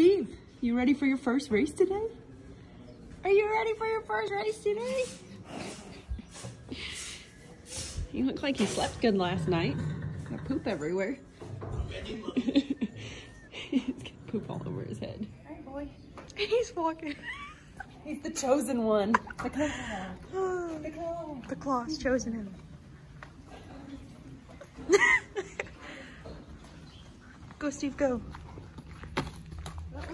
Steve, you ready for your first race today? Are you ready for your first race today? You look like you slept good last night. Got poop everywhere. He's got poop all over his head. Hey, boy. He's walking. He's the chosen one. The claw. The claw. The claw's chosen him. go, Steve, go. Good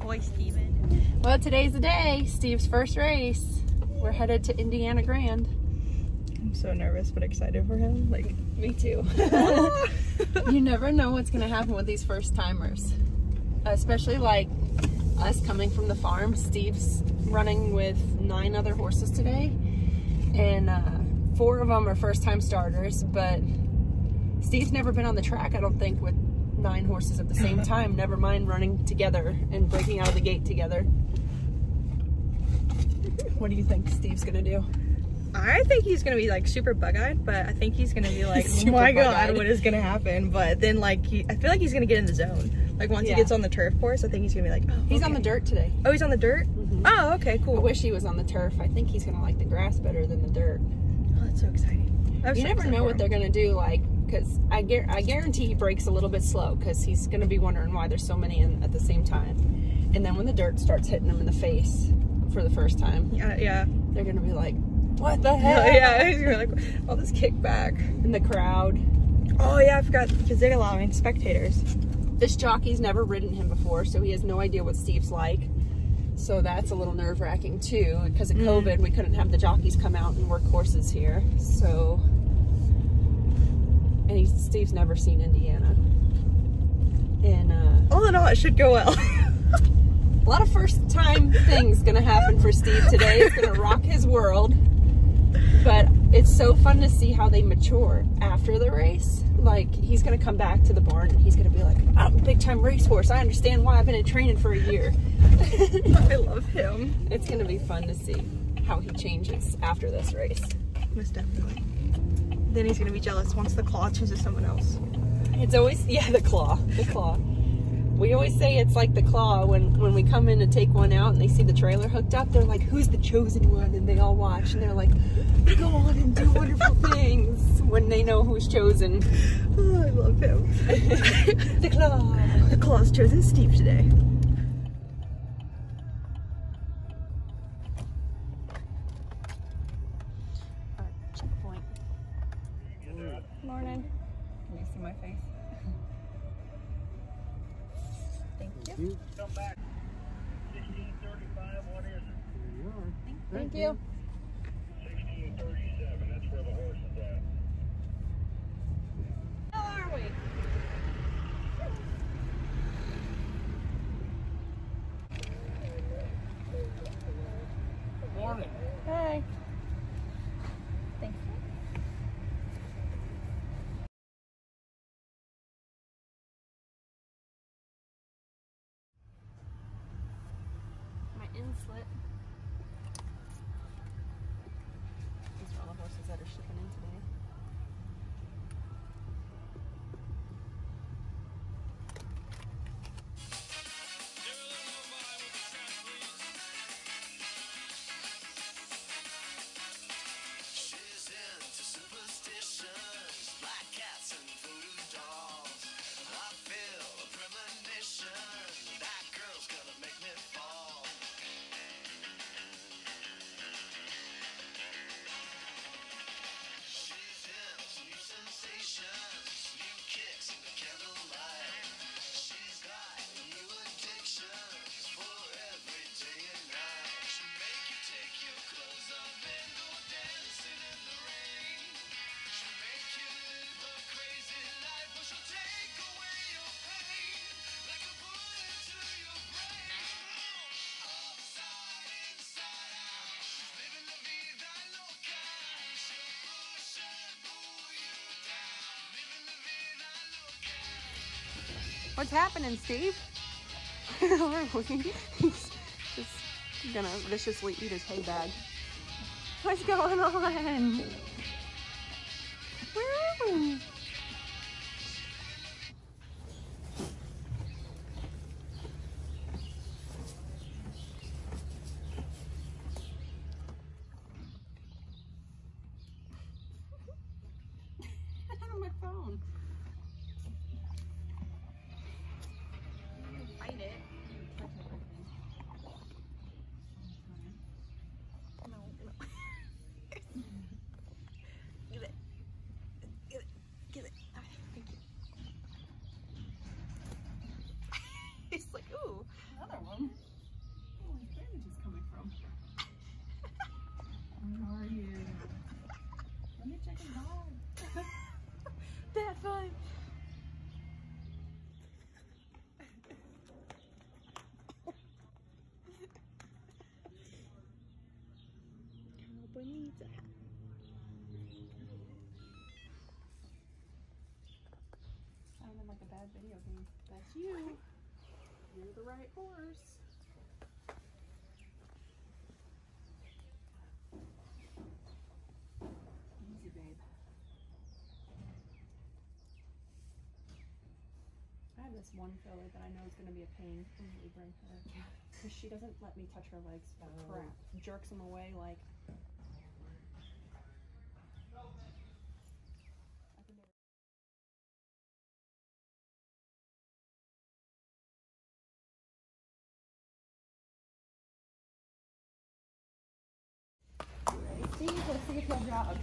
boy, Steven. Well, today's the day. Steve's first race. We're headed to Indiana Grand. I'm so nervous but excited for him. Like, Me too. you never know what's going to happen with these first timers. Especially like us coming from the farm. Steve's running with nine other horses today. And uh, four of them are first time starters. But Steve's never been on the track, I don't think, with nine horses at the same time. Never mind running together and breaking out of the gate together. What do you think Steve's going to do? I think he's gonna be like super bug-eyed, but I think he's gonna be like, oh Super my bug-eyed. god, what is gonna happen? But then like, he, I feel like he's gonna get in the zone. Like once Yeah. he gets on the turf course, I think he's gonna be like, oh, He's on the dirt today. Oh, he's on the dirt. Mhm. Oh, okay, cool. I cool. wish he was on the turf. I think he's gonna like the grass better than the dirt. Oh, that's so exciting. I'm You so never know what they're gonna do, like, because I, guar- I guarantee he breaks a little bit slow because he's gonna be wondering why there's so many in at the same time. And then when the dirt starts hitting him in the face for the first time, Yeah, yeah. they're gonna be like, "What the Hell hell?" yeah, he's gonna be like, all this kickback. In the crowd, Oh yeah, I forgot because they're allowing spectators. this jockey's never ridden him before, so he has no idea what Steve's like. So that's a little nerve wracking too. Because of Mm. COVID, we couldn't have the jockeys come out and work horses here. So, and he's, Steve's never seen Indiana. And uh, All in all, it should go well. a lot of first time things gonna happen for Steve today. It's gonna rock his world. But it's so fun to see how they mature after the race. Like he's gonna come back to the barn and he's gonna be like, I'm a big time racehorse. I understand why I've been in training for a year. I love him. it's gonna be fun to see how he changes after this race. Most definitely. Then he's gonna be jealous once the claw chooses someone else. It's always yeah, the claw. The claw. We always say it's like the claw when when we come in to take one out and they see the trailer hooked up, they're like, Who's the chosen one? And they all watch and they're like, Go on and do wonderful things when they know who's chosen. Oh, I love him. The claw. the claw's chosen Steve today. Thank you. 1637, that's where the horse is at. How are we? Morning. Hi. Thank you. My inslet. What's happening, Steve? He's just gonna viciously eat his hay bag. What's going on? Where are we? my phone. Fight it. No, no. Give it. Give it. Give it. Okay, thank you. It's like, ooh. Another one. Oh, where's bandages coming from? Where are you? Let me check his vibe. Bad vibe. Cowboy needs a hat. Sounded like a bad video game. That's you. You're the right horse. Easy, babe. I have this one filly that I know is going to be a pain when we bring her. Yeah. Because she doesn't let me touch her legs for crap. Jerks them away like. Let's see if he'll jog.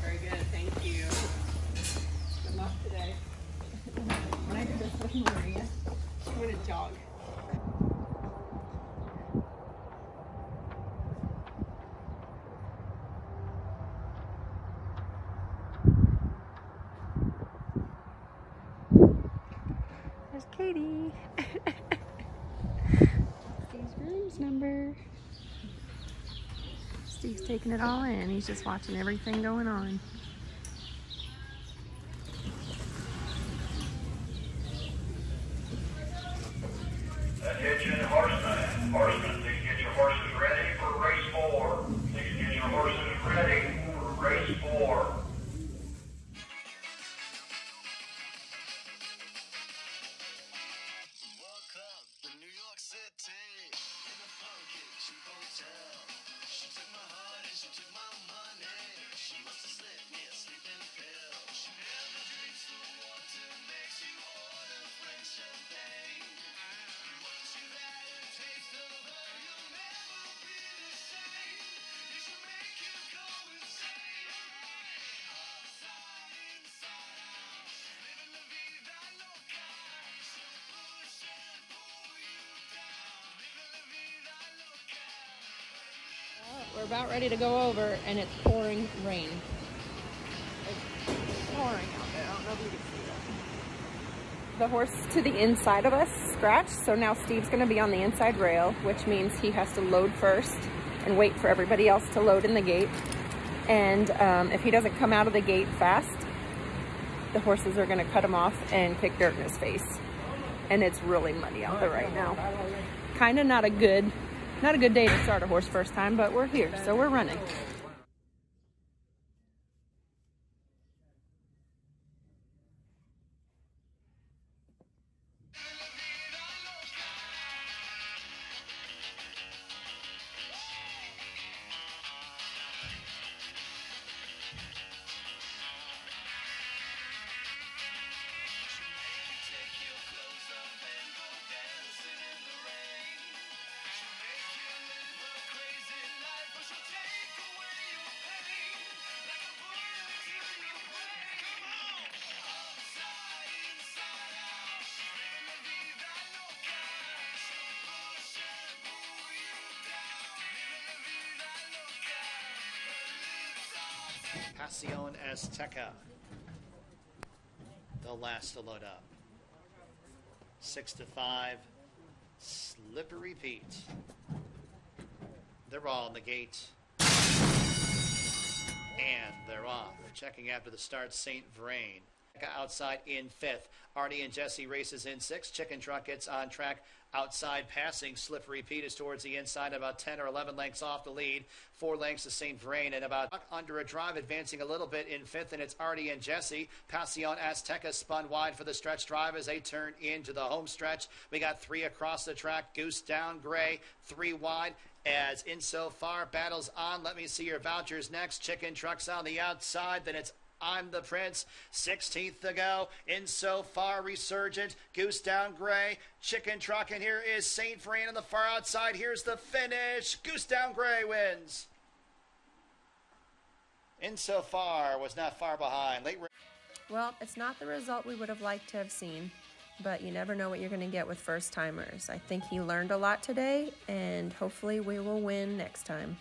Very good, thank you. Good luck today. When I did this with Maria, she wouldn't jog. There's Katie. Steve's room's number. Steve's taking it all in. He's just watching everything going on. Attention horsemen. Horsemen, We're about ready to go over, and it's pouring rain. It's pouring out there. I don't know if you can see that. The horse to the inside of us scratched, so now Steve's going to be on the inside rail, which means he has to load first and wait for everybody else to load in the gate. And um, if he doesn't come out of the gate fast, the horses are going to cut him off and kick dirt in his face. And it's really muddy out there right now. Kind of not a good, not a good day to start a horse first time, but we're here, so we're running. Pasión Azteca. The last to load up. Six to five. Slippery Pete. They're all in the gate. And they're off. Checking after the start, St. Vrain. Outside in fifth. Arnie and Jesse races in sixth. Chicken Truck gets on track outside passing. Slippery Pete is towards the inside, about 10 or 11 lengths off the lead. Four lengths to St. Vrain and about under a drive, advancing a little bit in fifth, and it's Artie and Jesse. Passion Azteca spun wide for the stretch drive as they turn into the home stretch. We got three across the track. Goose down, Gray, three wide. As in so far, battles on. Let me see your vouchers next. Chicken Trucks on the outside. Then it's I'm the Prince. 16th to go. In so far, Resurgent. Goose down gray. Chicken truck. And here is St. Vrain on the far outside. Here's the finish. Goose down gray wins. In so far was not far behind. Late. Well, it's not the result we would have liked to have seen, but you never know what you're going to get with first timers. I think he learned a lot today, and hopefully, we will win next time.